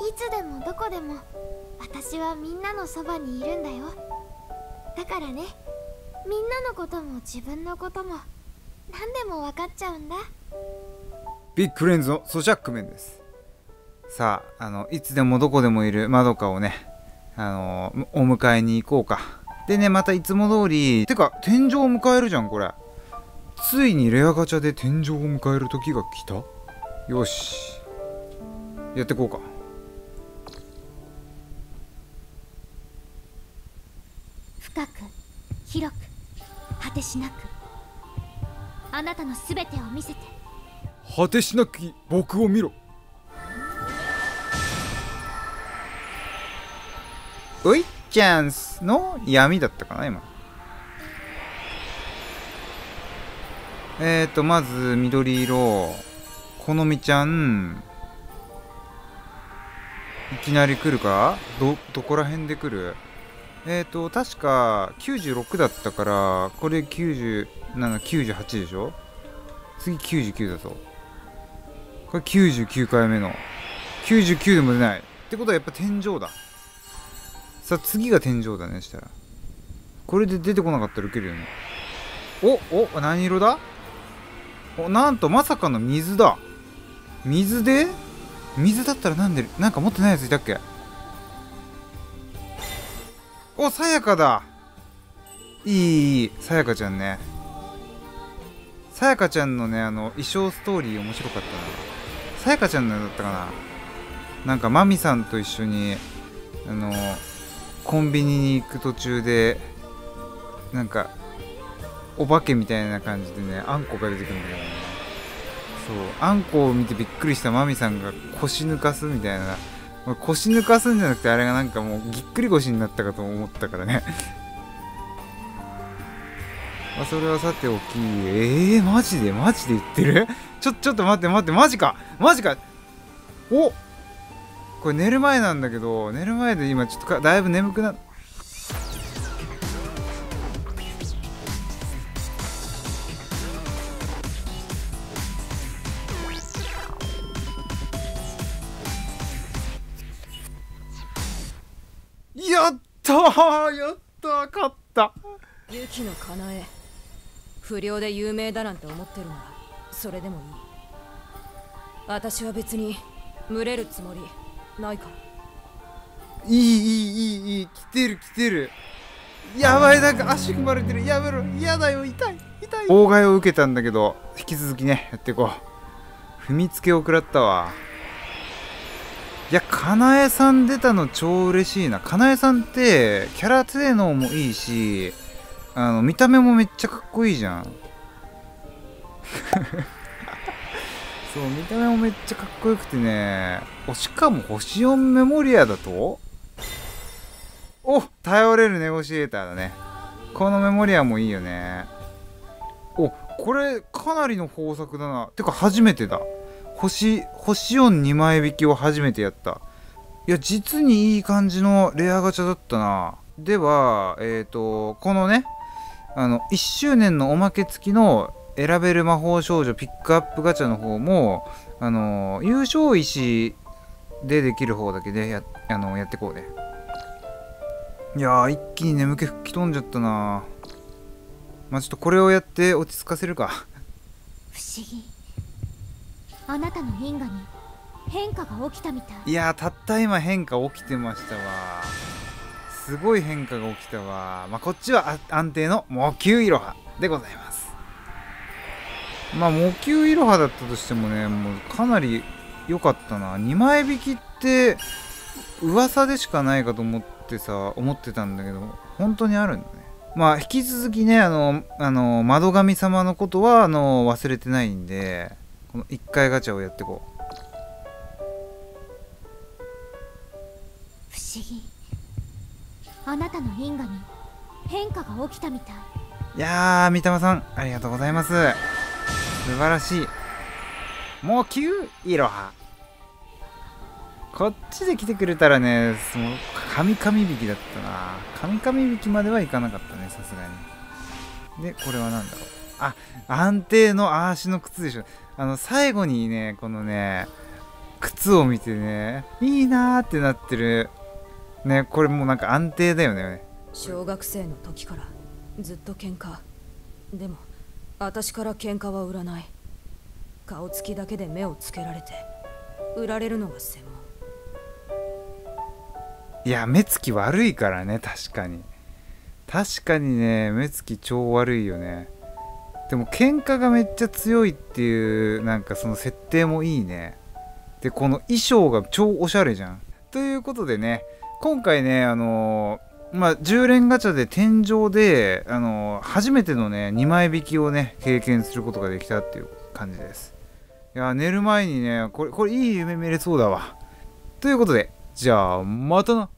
いつでもどこでも私はみんなのそばにいるんだよ。だからねみんなのことも自分のことも何でも分かっちゃうんだ。ビッグレンズのソジャックメンです。さああのいつでもどこでもいるまどかをねあのお迎えに行こうか。でねまたいつも通りてか天井を迎えるじゃんこれ。ついにレアガチャで天井を迎える時が来た？よし。やってこうか。深く広く果てしなくあなたのすべてを見せて。果てしなき僕を見ろ。ウイチャンスの闇だったかな今。えーとまず緑色。このみちゃんいきなり来るか？どどこら辺で来る？えーと確か96だったからこれ9798でしょ？次99だぞ。これ99回目の。99でも出ない。ってことはやっぱ天井だ。さあ次が天井だねしたら。これで出てこなかったらウケるよね。おお何色だ？おなんとまさかの水だ。水で？水だったらなんでなんか持ってないやついたっけ？おさやかだ。いいいいさやかちゃんね。さやかちゃんのねあの衣装ストーリー面白かったなさやかちゃんのだったかな。なんかマミさんと一緒にあのコンビニに行く途中でなんかお化けみたいな感じでねあんこが出てくるんだけどね。そうあんこを見てびっくりしたマミさんが腰抜かすみたいな腰抜かすんじゃなくてあれがなんかもうぎっくり腰になったかと思ったからね。まあそれはさておき。えー、マジで？マジで言ってる？ちょちょっと待って待ってマジか！マジか！お！これ寝る前なんだけど寝る前で今ちょっとだいぶ眠くなやったーやったー勝った。ユキのかなえ。不良で有名だなんて思ってるならそれでもいい。私は別に群れるつもりないから。いいいいいいいい。来てる来てる。やばいなんか足踏まれてる。やめろ。嫌だよ痛い。痛い。妨害を受けたんだけど引き続きねやっていこう。踏みつけを食らったわいやかなえさん出たの超嬉しいな。かなえさんってキャラ性能もいいしあの見た目もめっちゃかっこいいじゃん。そう見た目もめっちゃかっこよくてね。おしかも星4メモリアだと？お頼れるネゴシエーターだね。このメモリアもいいよね。おこれかなりの豊作だな。てか初めてだ星星42枚引きを初めてやった。いや実にいい感じのレアガチャだったな。ではえっ、ー、とこのねあの1周年のおまけ付きの選べる魔法少女ピックアップガチャの方もあの優勝石でできる方だけでやあのやってこうね。いや一気に眠気吹き飛んじゃったな。まあちょっとこれをやって落ち着かせるか。不思議。あなたの因果に変化が起きたみたい。いやたった今変化起きてましたわ。すごい変化が起きたわ。まあこっちは安定の魔球いろはでございます。まあ魔球いろはだったとしてもねもうかなり良かったな。2枚引きって噂でしかないかと思ってさ思ってたんだけど本当にあるんだね。まあ引き続きねあのあの窓神様のことはあの忘れてないんでこの1回ガチャをやっていこう。不思議。あなたの因果に変化が起きたみたい。いやー三玉さんありがとうございます。素晴らしい。もう9いろは。こっちで来てくれたらねその神々引きだったな。神々引きまではいかなかったねさすがに。でこれは何だろうあ安定のアーシの靴でしょ。あの最後にねこのね靴を見てねいいなーってなってる。ねこれもうなんか安定だよね。小学生の時からずっと喧嘩。でも私から喧嘩は売らない。顔つきだけで目をつけられて売られるのが専門。いや目つき悪いからね確かに。確かにね目つき超悪いよねでも喧嘩がめっちゃ強いっていうなんかその設定もいいね。でこの衣装が超おしゃれじゃん。ということでね今回ねあのーまあ10連ガチャで天井で、あのー初めてのね2枚引きをね経験することができたっていう感じです。いや寝る前にねこれこれいい夢見れそうだわ。ということでじゃあまたな。